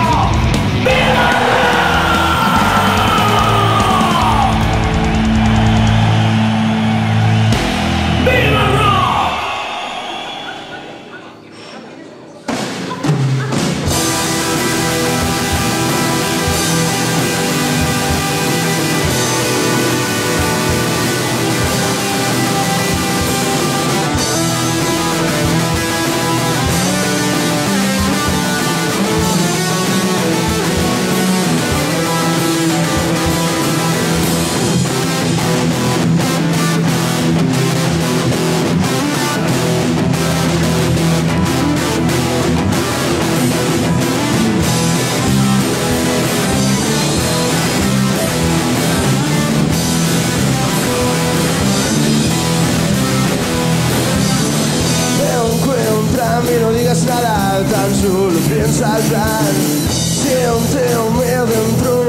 Oh! Tan solo piensa plan. Siente un miedo dentro